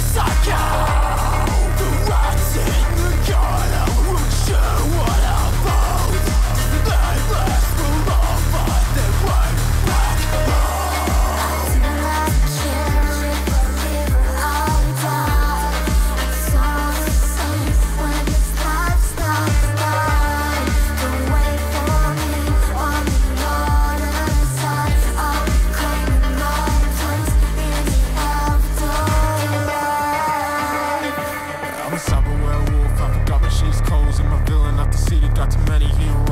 suck ya Not too many heroes.